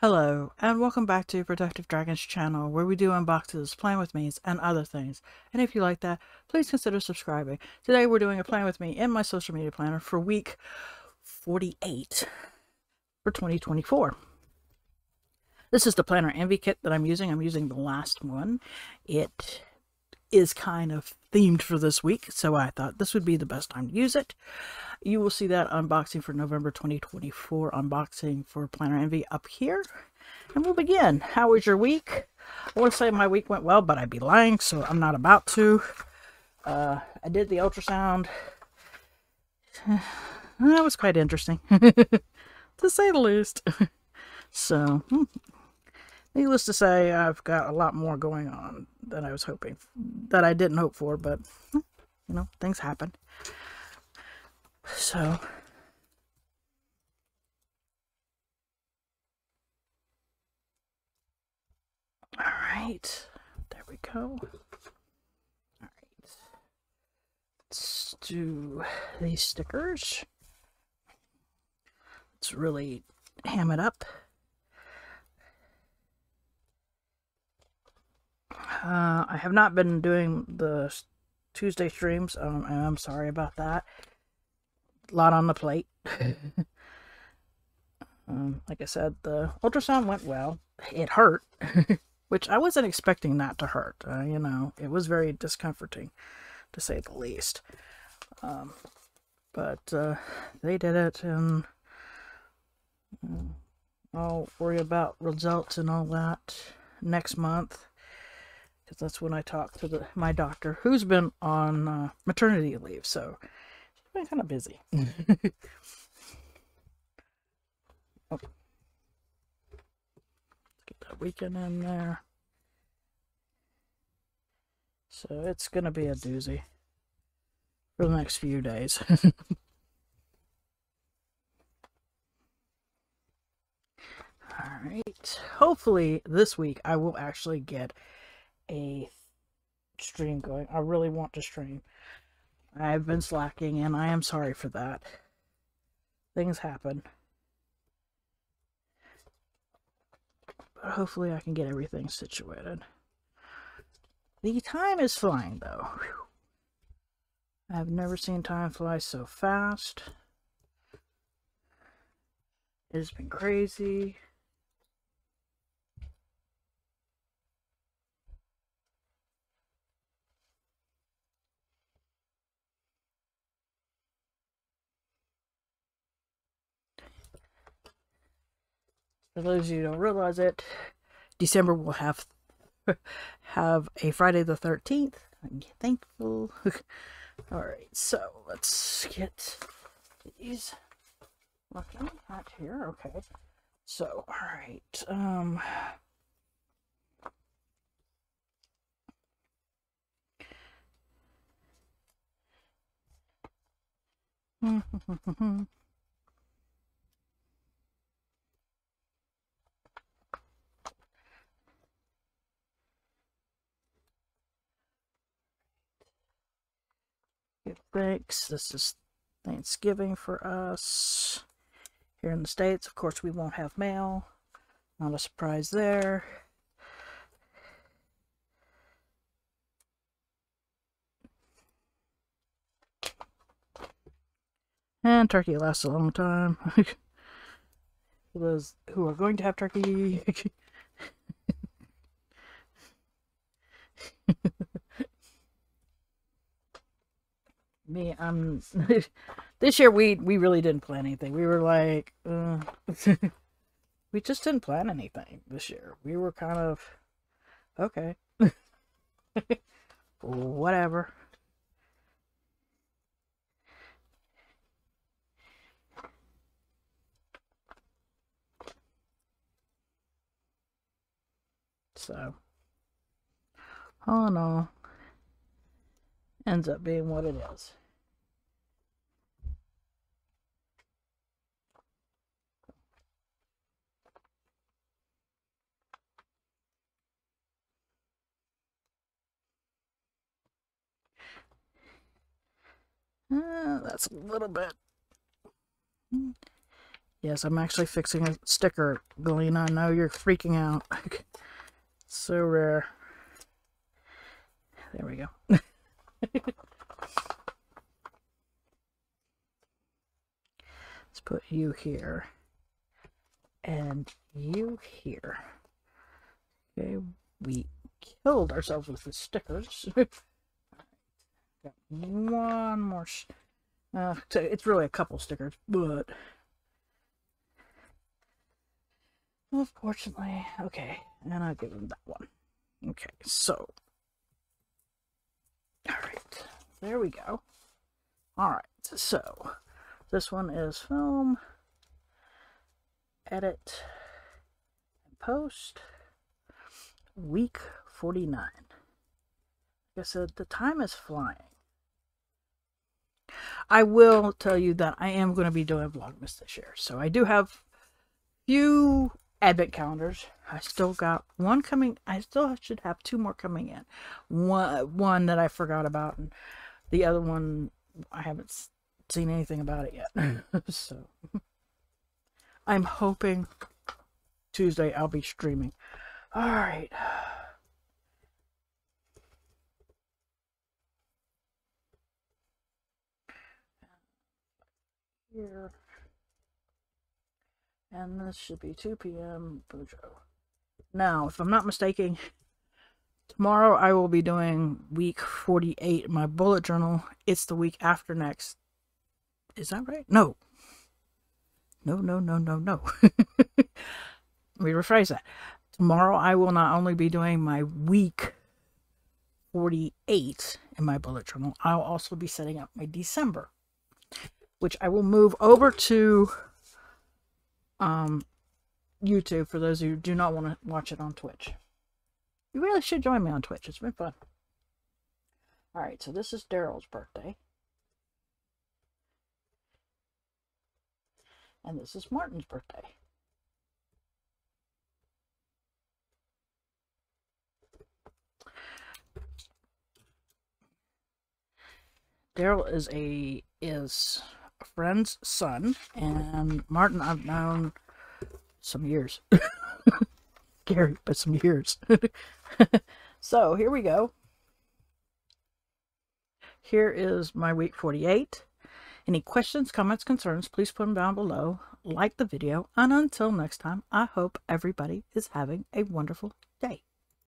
Hello, and welcome back to Productive Dragons channel, where we do unboxes, plan with me's, and other things. And if you like that, please consider subscribing. Today we're doing a plan with me in my social media planner for week 48 for 2024. This is the Planner Envy kit that I'm using. I'm using the last one. It is kind of themed for this week, so I thought this would be the best time to use it. You will see that unboxing for November 2024 unboxing for Planner Envy up here. And we'll begin. How was your week? I want to say my week went well, but I'd be lying, so I'm not about to. Uh, I did the ultrasound. That was quite interesting, to say the least. so, hmm, needless to say, I've got a lot more going on than I was hoping, that I didn't hope for, but, hmm, you know, things happen. So, all right, there we go. All right, let's do these stickers. Let's really ham it up. Uh, I have not been doing the Tuesday streams. Um, I'm sorry about that a lot on the plate. um, like I said, the ultrasound went well. It hurt, which I wasn't expecting that to hurt. Uh, you know, it was very discomforting, to say the least. Um, but uh, they did it, and uh, I'll worry about results and all that next month. Because that's when I talk to the, my doctor, who's been on uh, maternity leave. So she's been kind of busy. oh. Get that weekend in there. So it's going to be a doozy for the next few days. Alright. Hopefully this week I will actually get a stream going. I really want to stream. I've been slacking and I am sorry for that. Things happen. But hopefully I can get everything situated. The time is flying though. I've never seen time fly so fast. It's been crazy. For those of you who don't realize it, December will have have a Friday the 13th. I'm thankful. Alright, so let's get these looking at here. Okay. So, alright. Um This is Thanksgiving for us. Here in the States, of course, we won't have mail. Not a surprise there. And turkey lasts a long time. For those who are going to have turkey. me i'm this year we we really didn't plan anything. We were like uh, we just didn't plan anything this year. We were kind of okay. Whatever. So oh no ends up being what it is. Uh, that's a little bit. Yes, I'm actually fixing a sticker, Galena. I know you're freaking out. so rare. There we go. Let's put you here. And you here. Okay, we killed ourselves with the stickers. Got one more. Uh, it's really a couple stickers, but unfortunately, okay, and I'll give him that one. Okay, so all right, there we go. All right, so this one is film, edit, and post, week 49. Like I said, the time is flying. I will tell you that I am going to be doing Vlogmas this year. So I do have few advent calendars. I still got one coming. I still should have two more coming in. One, one that I forgot about, and the other one I haven't seen anything about it yet. so I'm hoping Tuesday I'll be streaming. All right. Here. And this should be 2 p.m. BuJo. Now, if I'm not mistaken, tomorrow I will be doing week 48 in my bullet journal. It's the week after next. Is that right? No. No, no, no, no, no. Let me rephrase that. Tomorrow I will not only be doing my week 48 in my bullet journal, I'll also be setting up my December, which I will move over to um, YouTube for those who do not want to watch it on Twitch. You really should join me on Twitch. It's been fun. Alright, so this is Daryl's birthday. And this is Martin's birthday. Daryl is a is a friend's son, and Martin I've known some years. Gary, but some years. so here we go. Here is my week 48. Any questions, comments, concerns, please put them down below. Like the video, and until next time, I hope everybody is having a wonderful day.